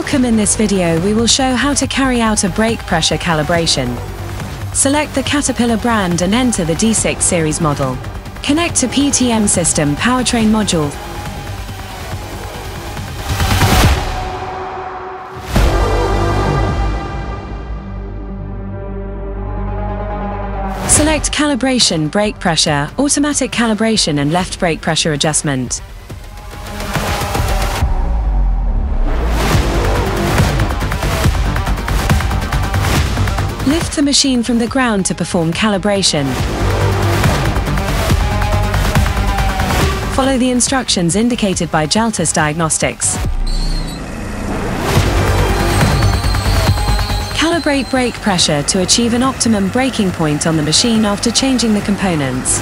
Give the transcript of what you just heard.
Welcome in this video we will show how to carry out a brake pressure calibration. Select the Caterpillar brand and enter the D6 series model. Connect to PTM system powertrain module. Select calibration, brake pressure, automatic calibration and left brake pressure adjustment. Lift the machine from the ground to perform calibration. Follow the instructions indicated by Jaltest Diagnostics. Calibrate brake pressure to achieve an optimum braking point on the machine after changing the components.